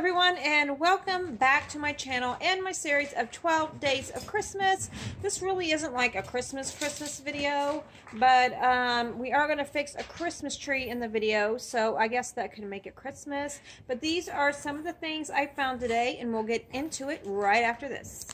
everyone and welcome back to my channel and my series of 12 days of Christmas. This really isn't like a Christmas Christmas video, but um, we are going to fix a Christmas tree in the video, so I guess that could make it Christmas. But these are some of the things I found today and we'll get into it right after this.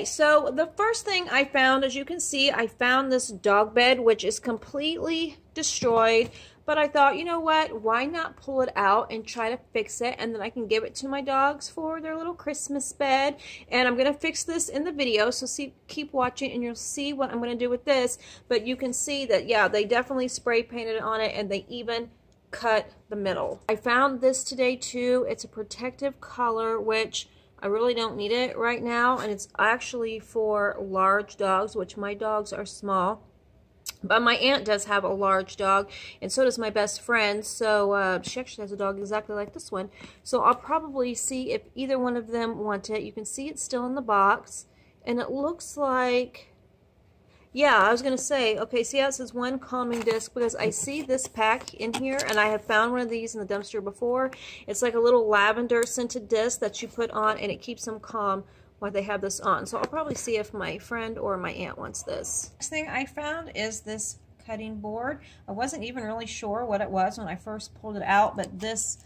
Okay, so the first thing I found, as you can see, I found this dog bed, which is completely destroyed. But I thought, you know what? Why not pull it out and try to fix it? And then I can give it to my dogs for their little Christmas bed. And I'm going to fix this in the video. So see, keep watching and you'll see what I'm going to do with this. But you can see that, yeah, they definitely spray painted on it. And they even cut the middle. I found this today too. It's a protective color, which... I really don't need it right now, and it's actually for large dogs, which my dogs are small. But my aunt does have a large dog, and so does my best friend. So uh, she actually has a dog exactly like this one. So I'll probably see if either one of them want it. You can see it's still in the box, and it looks like yeah, I was going to say, okay, see how it says one calming disc? Because I see this pack in here, and I have found one of these in the dumpster before. It's like a little lavender scented disc that you put on, and it keeps them calm while they have this on. So I'll probably see if my friend or my aunt wants this. Next thing I found is this cutting board. I wasn't even really sure what it was when I first pulled it out, but this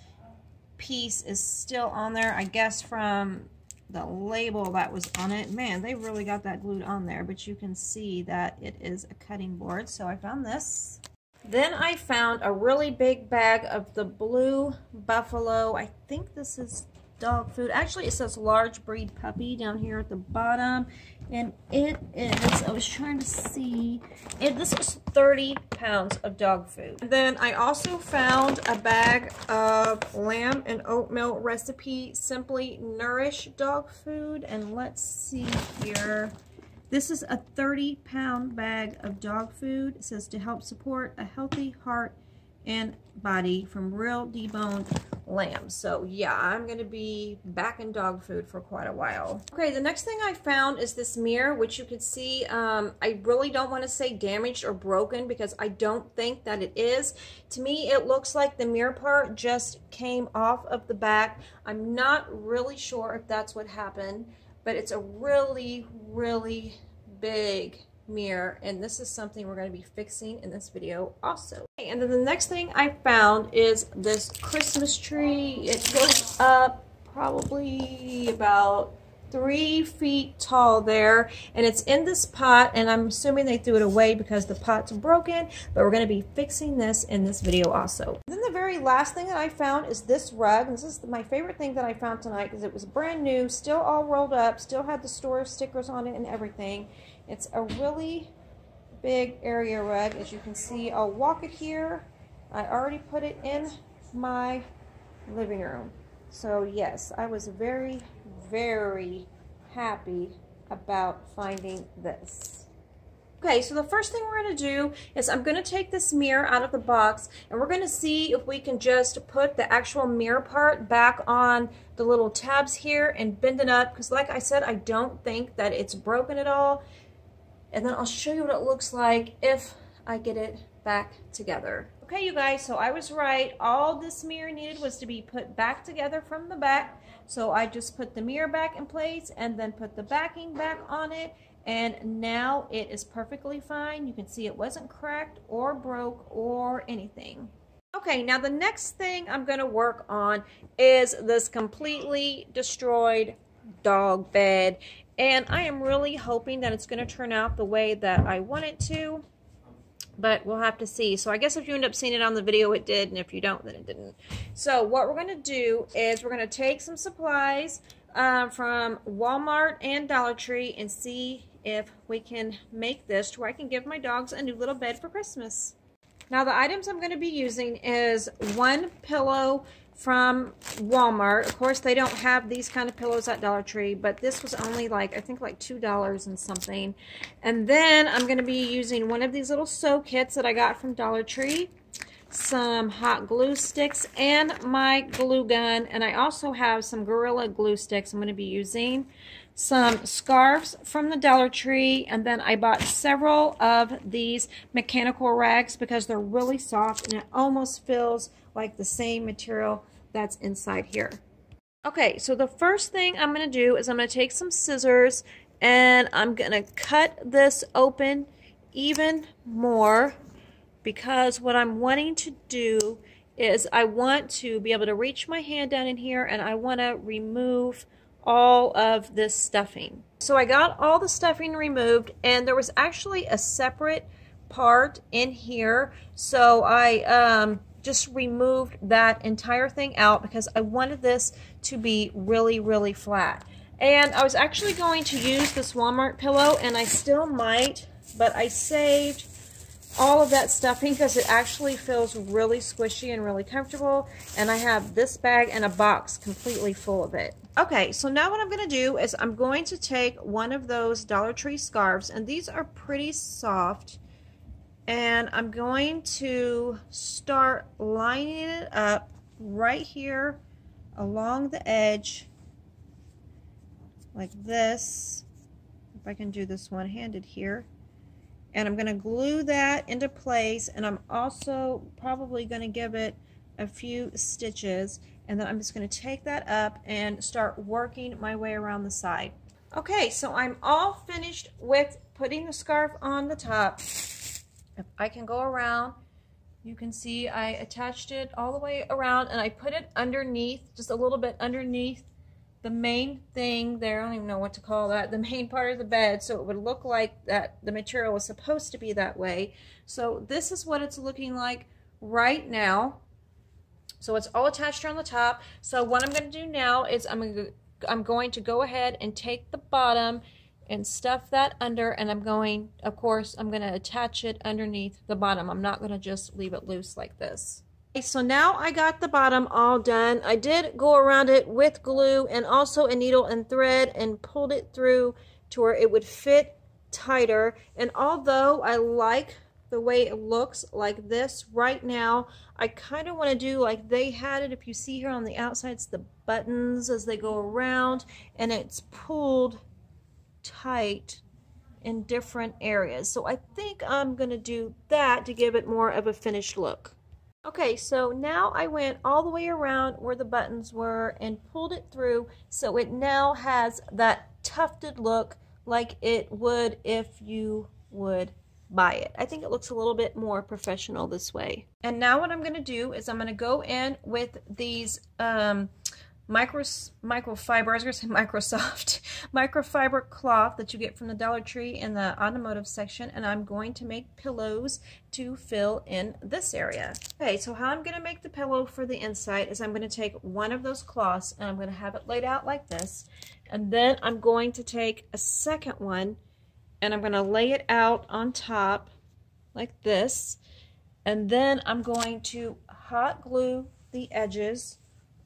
piece is still on there, I guess from the label that was on it. Man, they really got that glued on there, but you can see that it is a cutting board. So I found this. Then I found a really big bag of the Blue Buffalo. I think this is dog food. Actually, it says large breed puppy down here at the bottom. And it is, I was trying to see, it, this is 30 pounds of dog food. And then I also found a bag of lamb and oatmeal recipe Simply Nourish dog food. And let's see here. This is a 30 pound bag of dog food. It says to help support a healthy heart and body from real deboned lamb. So yeah, I'm to be back in dog food for quite a while. Okay, the next thing I found is this mirror, which you can see, um, I really don't want to say damaged or broken because I don't think that it is. To me, it looks like the mirror part just came off of the back. I'm not really sure if that's what happened, but it's a really, really big mirror and this is something we're going to be fixing in this video also. And then the next thing I found is this Christmas tree. It goes up probably about three feet tall there and it's in this pot and I'm assuming they threw it away because the pot's broken but we're going to be fixing this in this video also. Then the very last thing that I found is this rug this is my favorite thing that I found tonight because it was brand new still all rolled up still had the store stickers on it and everything it's a really big area rug. As you can see, I'll walk it here. I already put it in my living room. So yes, I was very, very happy about finding this. Okay, so the first thing we're going to do is I'm going to take this mirror out of the box and we're going to see if we can just put the actual mirror part back on the little tabs here and bend it up because like I said, I don't think that it's broken at all and then I'll show you what it looks like if I get it back together. Okay, you guys, so I was right. All this mirror needed was to be put back together from the back. So I just put the mirror back in place and then put the backing back on it. And now it is perfectly fine. You can see it wasn't cracked or broke or anything. Okay, now the next thing I'm going to work on is this completely destroyed dog bed. And I am really hoping that it's going to turn out the way that I want it to. But we'll have to see. So I guess if you end up seeing it on the video, it did. And if you don't, then it didn't. So what we're going to do is we're going to take some supplies uh, from Walmart and Dollar Tree and see if we can make this to where I can give my dogs a new little bed for Christmas. Now the items I'm going to be using is one pillow from Walmart. Of course, they don't have these kind of pillows at Dollar Tree, but this was only like, I think like $2 and something. And then I'm going to be using one of these little sew kits that I got from Dollar Tree. some hot glue sticks and my glue gun. And I also have some Gorilla glue sticks I'm going to be using. Some scarves from the Dollar Tree. And then I bought several of these mechanical rags because they're really soft and it almost feels like the same material that's inside here. Okay, so the first thing I'm going to do is I'm going to take some scissors and I'm going to cut this open even more because what I'm wanting to do is I want to be able to reach my hand down in here and I want to remove all of this stuffing. So I got all the stuffing removed and there was actually a separate part in here. So I um, just removed that entire thing out because I wanted this to be really, really flat. And I was actually going to use this Walmart pillow and I still might, but I saved all of that stuffing because it actually feels really squishy and really comfortable. And I have this bag and a box completely full of it. Okay, so now what I'm going to do is I'm going to take one of those Dollar Tree scarves, and these are pretty soft, and I'm going to start lining it up right here along the edge like this. If I can do this one-handed here and I'm going to glue that into place and I'm also probably going to give it a few stitches and then I'm just going to take that up and start working my way around the side. Okay, so I'm all finished with putting the scarf on the top. If I can go around, you can see I attached it all the way around and I put it underneath, just a little bit underneath the main thing there, I don't even know what to call that, the main part of the bed, so it would look like that the material was supposed to be that way. So this is what it's looking like right now. So it's all attached on the top. So what I'm going to do now is I'm going to, I'm going to go ahead and take the bottom and stuff that under and I'm going, of course, I'm going to attach it underneath the bottom. I'm not going to just leave it loose like this. So now I got the bottom all done. I did go around it with glue and also a needle and thread and pulled it through to where it would fit tighter. And although I like the way it looks like this right now, I kind of want to do like they had it. If you see here on the outside, it's the buttons as they go around and it's pulled tight in different areas. So I think I'm going to do that to give it more of a finished look. Okay, so now I went all the way around where the buttons were and pulled it through so it now has that tufted look like it would if you would buy it. I think it looks a little bit more professional this way. And now what I'm going to do is I'm going to go in with these um, micro microfiber, I was going to say Microsoft, microfiber cloth that you get from the Dollar Tree in the automotive section, and I'm going to make pillows to fill in this area. Okay, so how I'm going to make the pillow for the inside is I'm going to take one of those cloths and I'm going to have it laid out like this, and then I'm going to take a second one and I'm going to lay it out on top like this, and then I'm going to hot glue the edges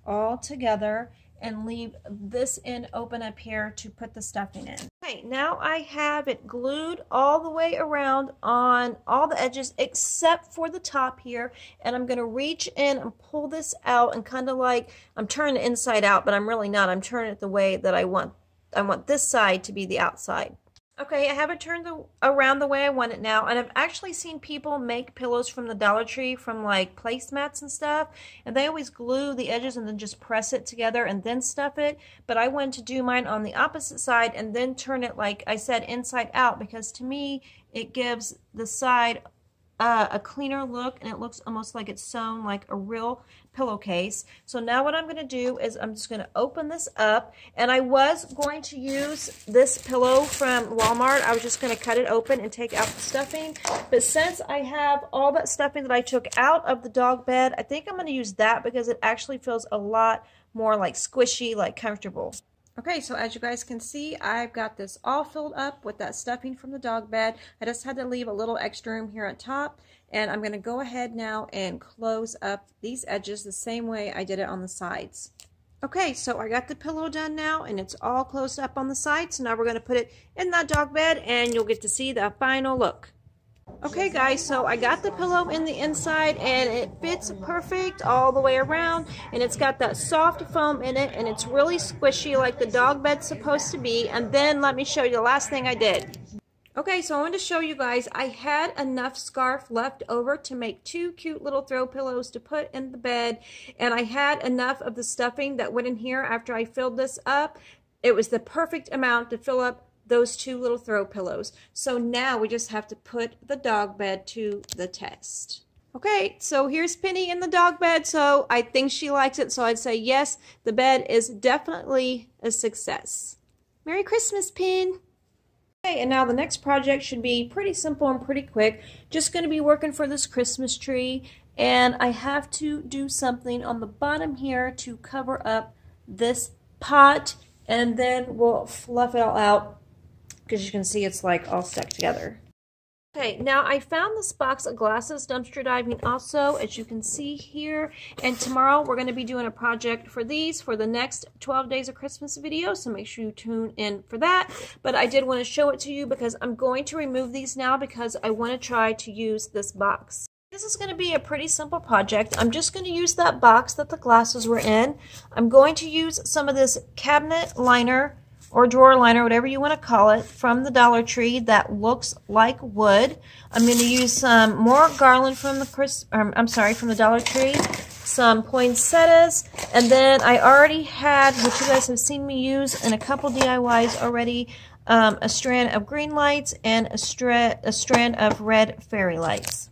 all together and leave this end open up here to put the stuffing in. Okay, now I have it glued all the way around on all the edges except for the top here. And I'm going to reach in and pull this out and kind of like, I'm turning it inside out, but I'm really not. I'm turning it the way that I want. I want this side to be the outside. Okay, I have it turned the, around the way I want it now, and I've actually seen people make pillows from the Dollar Tree from like placemats and stuff, and they always glue the edges and then just press it together and then stuff it, but I wanted to do mine on the opposite side and then turn it, like I said, inside out, because to me, it gives the side uh, a cleaner look and it looks almost like it's sewn like a real pillowcase. So now what I'm going to do is I'm just going to open this up and I was going to use this pillow from Walmart. I was just going to cut it open and take out the stuffing. But since I have all that stuffing that I took out of the dog bed, I think I'm going to use that because it actually feels a lot more like squishy, like comfortable. Okay, so as you guys can see, I've got this all filled up with that stuffing from the dog bed. I just had to leave a little extra room here at top. And I'm going to go ahead now and close up these edges the same way I did it on the sides. Okay, so I got the pillow done now, and it's all closed up on the sides. So now we're going to put it in that dog bed, and you'll get to see the final look. Okay guys, so I got the pillow in the inside and it fits perfect all the way around and it's got that soft foam in it and it's really squishy like the dog bed's supposed to be and then let me show you the last thing I did. Okay, so I wanted to show you guys, I had enough scarf left over to make two cute little throw pillows to put in the bed and I had enough of the stuffing that went in here after I filled this up. It was the perfect amount to fill up those two little throw pillows. So now we just have to put the dog bed to the test. Okay, so here's Penny in the dog bed, so I think she likes it, so I'd say yes, the bed is definitely a success. Merry Christmas, Pin! Okay, and now the next project should be pretty simple and pretty quick. Just going to be working for this Christmas tree, and I have to do something on the bottom here to cover up this pot, and then we'll fluff it all out because you can see it's like all stuck together. Okay, now I found this box of glasses dumpster diving also, as you can see here. And tomorrow we're going to be doing a project for these for the next 12 Days of Christmas video, so make sure you tune in for that. But I did want to show it to you because I'm going to remove these now because I want to try to use this box. This is going to be a pretty simple project. I'm just going to use that box that the glasses were in. I'm going to use some of this cabinet liner or drawer liner, whatever you want to call it, from the Dollar Tree that looks like wood. I'm going to use some more garland from the Chris, um, I'm sorry, from the Dollar Tree, some poinsettias, and then I already had, which you guys have seen me use in a couple DIYs already, um, a strand of green lights and a, stra a strand of red fairy lights.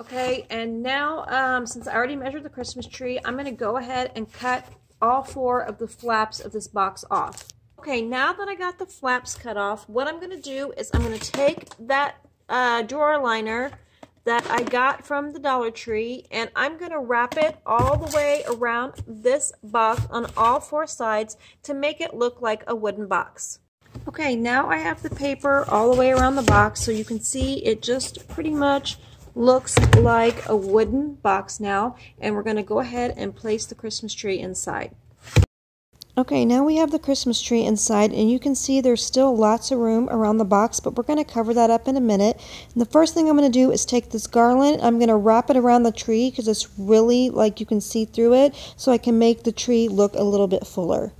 Okay, and now, um, since I already measured the Christmas tree, I'm going to go ahead and cut all four of the flaps of this box off. Okay, now that I got the flaps cut off, what I'm going to do is I'm going to take that uh, drawer liner that I got from the Dollar Tree and I'm going to wrap it all the way around this box on all four sides to make it look like a wooden box. Okay, now I have the paper all the way around the box so you can see it just pretty much looks like a wooden box now and we're going to go ahead and place the Christmas tree inside. Okay, now we have the Christmas tree inside, and you can see there's still lots of room around the box, but we're going to cover that up in a minute. And the first thing I'm going to do is take this garland, I'm going to wrap it around the tree because it's really, like you can see through it, so I can make the tree look a little bit fuller.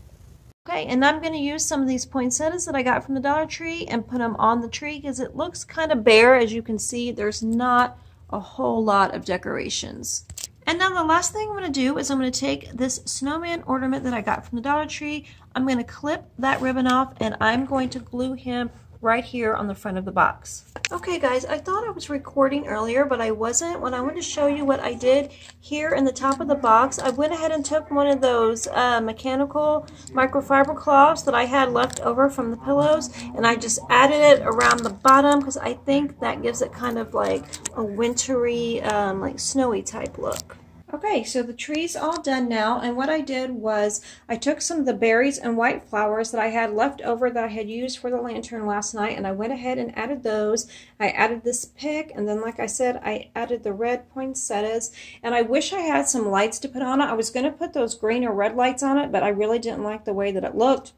Okay, and I'm going to use some of these poinsettias that I got from the Dollar Tree and put them on the tree because it looks kind of bare. As you can see, there's not a whole lot of decorations. And now the last thing I'm going to do is I'm going to take this snowman ornament that I got from the Dollar Tree. I'm going to clip that ribbon off and I'm going to glue him right here on the front of the box. Okay guys, I thought I was recording earlier, but I wasn't. When I wanted to show you what I did here in the top of the box, I went ahead and took one of those uh, mechanical microfiber cloths that I had left over from the pillows, and I just added it around the bottom because I think that gives it kind of like a wintry, um, like snowy type look. Okay, so the tree's all done now, and what I did was I took some of the berries and white flowers that I had left over that I had used for the lantern last night, and I went ahead and added those. I added this pick, and then like I said, I added the red poinsettias, and I wish I had some lights to put on it. I was going to put those green or red lights on it, but I really didn't like the way that it looked.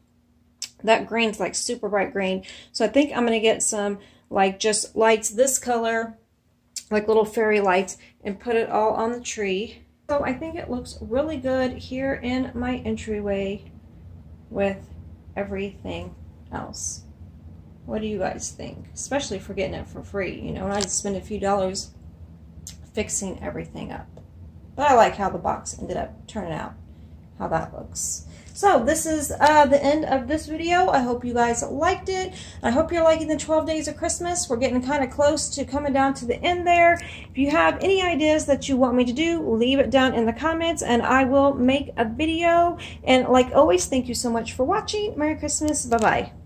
That green's like super bright green, so I think I'm going to get some like just lights this color, like little fairy lights, and put it all on the tree. So I think it looks really good here in my entryway with everything else. What do you guys think? Especially for getting it for free, you know, and I just spend a few dollars fixing everything up. But I like how the box ended up turning out, how that looks. So this is uh, the end of this video. I hope you guys liked it. I hope you're liking the 12 days of Christmas. We're getting kind of close to coming down to the end there. If you have any ideas that you want me to do, leave it down in the comments and I will make a video. And like always, thank you so much for watching. Merry Christmas. Bye-bye.